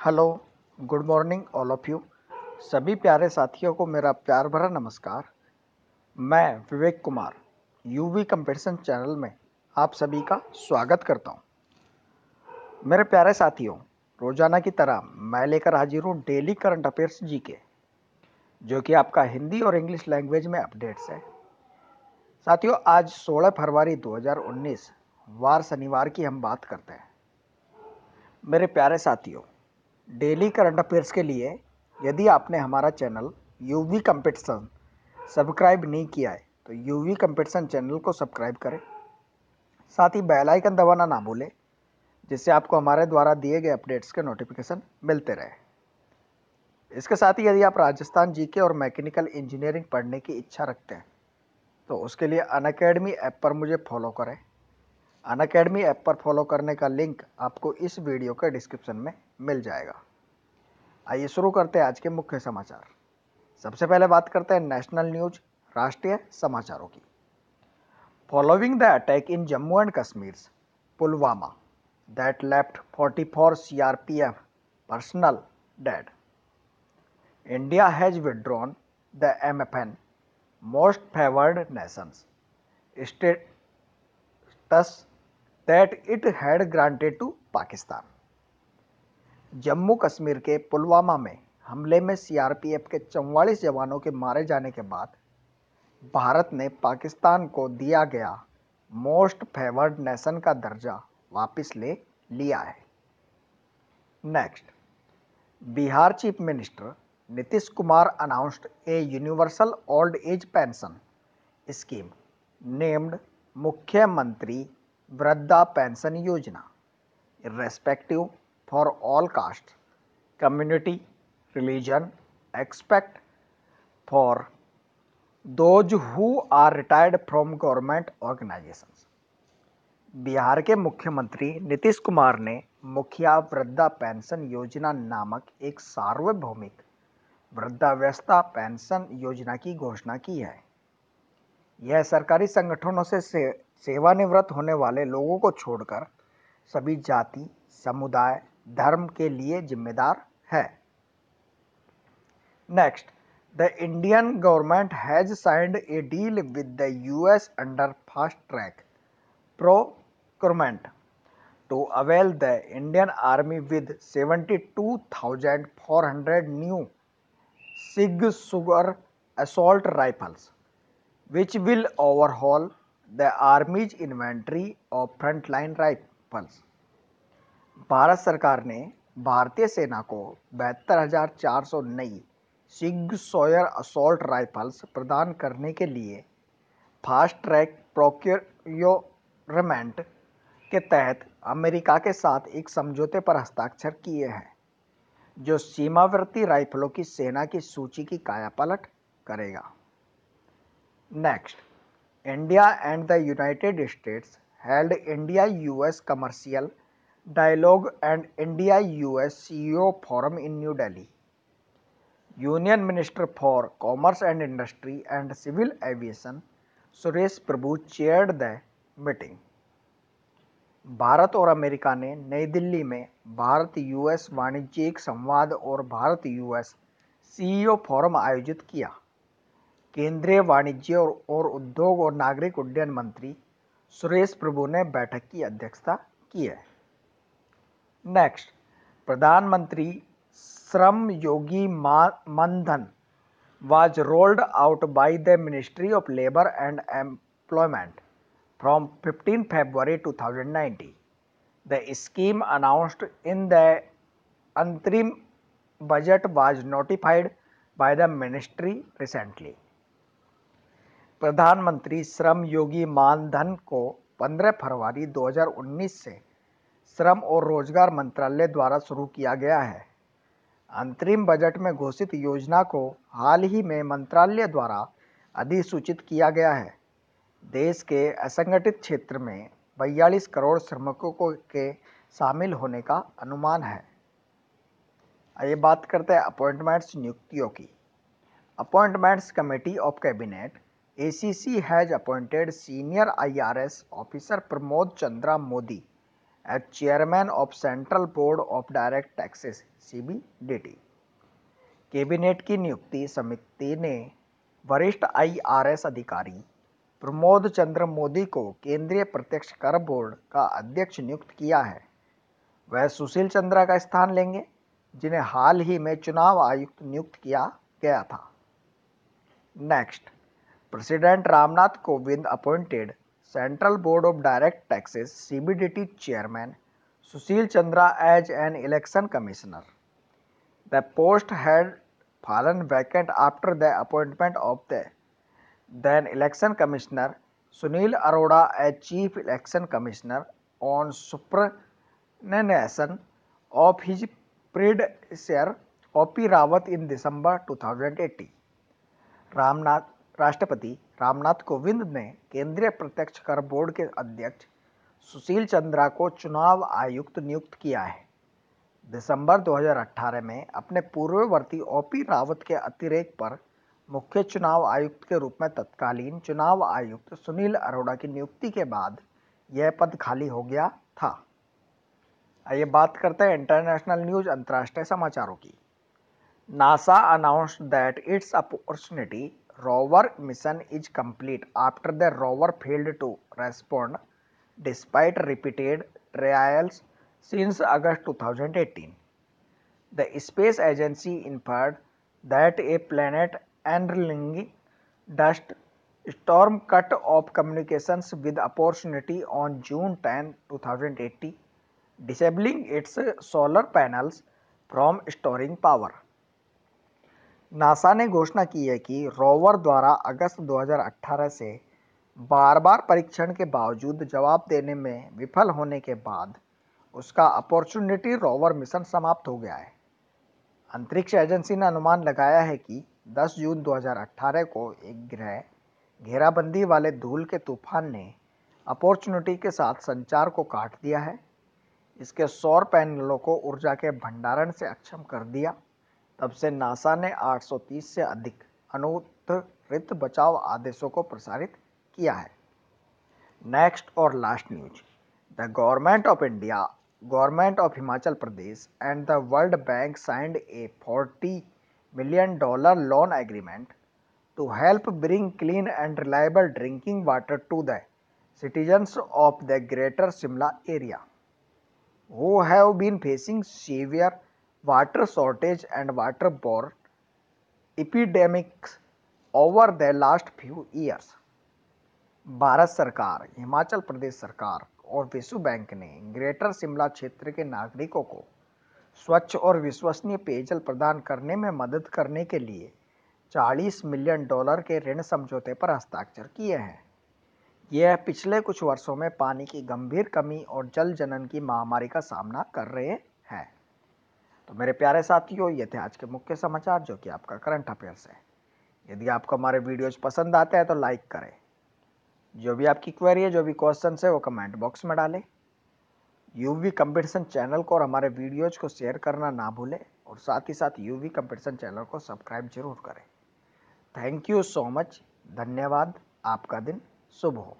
Hello good morning all of you सभी प्यारे साथियों को मेरा प्यार भरा नमस्कार। मैं Vivek Kumar UV competition channel में आप सभी का स्वागत करता हूँ। मेरे प्यारे साथियों, रोज़ाना की तरह मैं लेकर हाजिर हूँ डेली करंट अफेयर्स जी के, जो कि आपका हिंदी और इंग्लिश लैंग्वेज में अपडेट्स है। साथियों, आज 16 फरवरी 2019 वार शनिवार की हम बात करते हैं। मेरे प्यारे साथियों डेली करंट अफेयर्स के लिए यदि आपने हमारा चैनल यूवी कंपटीशन सब्सक्राइब नहीं किया है तो यूवी कंपटीशन चैनल को सब्सक्राइब करें। साथ ही बेल आइकन दबाना ना भूलें, जिससे आपको हमारे द्वारा दिए गए अपडेट्स के नोटिफिकेशन मिलते रहे। इसके साथ ही यदि आप राजस्थान जीके और मैकेनिकल इंजीनियरिंग पढ़ने की इच्छा रखते हैं तो उसके लिए अन अकेडमी ऐप पर मुझे फॉलो करें। अन अकेडमी ऐप पर फॉलो करने का लिंक आपको इस वीडियो के डिस्क्रिप्शन में मिल जाएगा। आइए शुरू करते हैं आज के मुख्य समाचार। सबसे पहले बात करते हैं नेशनल न्यूज़, राष्ट्रीय समाचारों की। Following the attack in Jammu and Kashmir Pulwama that left 44 CRPF personnel dead India has withdrawn the MFN most favoured nations status that it had granted to Pakistan Jammu Kashmir के पुलवामा में हमले में CRPF के चौवालीस जवानों के मारे जाने के बाद भारत ने पाकिस्तान को दिया गया मोस्ट फेवर्ड नेशन का दर्जा वापस ले लिया है। Next, Bihar chief minister Nitish Kumar announced a universal old age pension scheme, named Mukhyamantri Vriddha pension योजना irrespective for all castes, community, religion, except for those who are retired from government organizations. Bihar के मुख्यमंत्री नीतीश कुमार ने मुखिया वृद्धा pension योजना नामक एक सार्वभौमिक वृद्धावस्था पेंशन योजना की घोषणा की है यह सरकारी संगठनों से सेवानिवृत्त होने वाले लोगों को छोड़कर सभी जाति समुदाय धर्म के लिए जिम्मेदार है next the Indian government has signed a deal with the US under fast track procurement to avail the Indian army with 72,400 new Sig Sauer assault rifles which will overhaul the Army's inventory of frontline rifles. Bharat सरकार ने भारतीय सेना को बहत्तर हज़ार चार सौ नई सिग सोयर असॉल्ट राइफल्स प्रदान करने के लिए फास्ट ट्रैक प्रोक्योरमेंट के तहत अमेरिका के साथ एक समझौते पर हस्ताक्षर किए हैं जो सीमावर्ती राइफलों की सेना की सूची की कायापलट करेगा। Next, India and the United States held India-US Commercial Dialogue and India-US CEO Forum in New Delhi. Union Minister for Commerce and Industry and Civil Aviation Suresh Prabhu chaired the meeting Bharat और America ने नई दिल्ली में Bharat US वाणिज्यिक संवाद और Bharat US CEO forum आयोजित किया। केंद्रीय वाणिज्य और, और उद्योग और नागरिक उड्डयन मंत्री सुरेश प्रभु ने बैठक की अध्यक्षता की है। Next Pradhanmantri Shram Yogi Maandhan was rolled out by the ministry of labour and employment from 15 February 2019 the scheme announced in the अंतरिम budget was notified by the ministry recently Pradhanmantri Shram Yogi मानधन को 15 February 2019 से श्रम और रोज़गार मंत्रालय द्वारा शुरू किया गया है। अंतरिम बजट में घोषित योजना को हाल ही में मंत्रालय द्वारा अधिसूचित किया गया है। देश के असंगठित क्षेत्र में बयालीस करोड़ श्रमिकों को के शामिल होने का अनुमान है। आइए बात करते हैं अपॉइंटमेंट्स नियुक्तियों की। Appointments committee of cabinet ACC has appointed senior IRS officer Pramod Chandra Modi as chairman of Central Board of Direct Taxes CBDT. Cabinet की नियुक्ति समिति ने वरिष्ठ आईआरएस अधिकारी प्रमोद चंद्र मोदी को केंद्रीय प्रत्यक्ष कर बोर्ड का अध्यक्ष नियुक्त किया है वह सुशील चंद्रा का स्थान लेंगे, जिन्हें हाल ही में चुनाव आयुक्त नियुक्त किया गया था next president Ramnath Kovind appointed central board of direct taxes CBDT chairman, Sushil Chandra as an election commissioner. The post had fallen vacant after the appointment of the then election commissioner Sunil Arora as chief election commissioner on superannuation of his predecessor O P Rawat in December two thousand eighteen Ramnath राष्ट्रपति रामनाथ कोविंद ने केंद्रीय प्रत्यक्ष कर board के अध्यक्ष सुशील चंद्रा को चुनाव आयुक्त नियुक्त किया है। दिसंबर 2018 में अपने पूर्ववर्ती ओपी रावत के अतिरेक पर मुख्य चुनाव आयुक्त के रूप में तत्कालीन चुनाव आयुक्त सुनील अरोड़ा की नियुक्ति के बाद यह पद खाली हो गया था। आइए बात करते हैं इंटरनेशनल न्यूज़ अंतर्राष्ट्रीय समाचारों की। NASA announce that it's opportunity rover mission is complete after the rover failed to respond despite repeated trials since August 2018. The space agency inferred that a planet handling dust storm cut off communications with opportunity on June 10, 2018, disabling its solar panels from storing power. NASA ने घोषणा की है कि rover द्वारा अगस्त 2018 से बार बार परीक्षण के बावजूद जवाब देने में विफल होने के बाद उसका अपॉर्चुनिटी रोवर मिशन समाप्त हो गया है। अंतरिक्ष एजेंसी ने अनुमान लगाया है कि 10 जून 2018 को एक ग्रह, घेराबंदी वाले धूल के तूफ़ान ने अपॉर्चुनिटी के साथ संचार को काट दिया है। इसके सौर पैनलों को ऊर्जा के भंडारण से अक्षम कर दिया। तब से नासा ने 830 से अधिक अनुत्तरित बचाव आदेशों को प्रसारित किया है। नेक्स्ट और last news the government of India government of Himachal Pradesh and the world bank signed a 40 million dollar loan agreement to help bring clean and reliable drinking water to the citizens of the greater Shimla area who have been facing severe water shortage and waterborne epidemics over the last few years. Bharat सरकार, हिमाचल प्रदेश सरकार और विश्व bank ने greater Shimla क्षेत्र के नागरिकों को स्वच्छ और विश्वसनीय पेयजल प्रदान करने में मदद करने के लिए 40 मिलियन डॉलर के ऋण समझौते पर हस्ताक्षर किए हैं यह पिछले कुछ वर्षों में पानी की गंभीर कमी और जल जनन की महामारी का सामना कर रहे हैं तो मेरे प्यारे साथियों, ये थे आज के मुख्य समाचार जो कि आपका करंट अफेयर्स है। यदि आपको हमारे वीडियोज़ पसंद आते हैं तो लाइक करें। जो भी आपकी क्वेरी है, जो भी क्वेश्चन है, वो कमेंट बॉक्स में डालें। यूवी कंपटीशन चैनल को और हमारे वीडियोज़ को शेयर करना ना भूलें और साथ ही साथ यूवी कंपटीशन चैनल को सब्सक्राइब ज़रूर करें। Thank you so much. धन्यवाद। आपका दिन शुभ हो।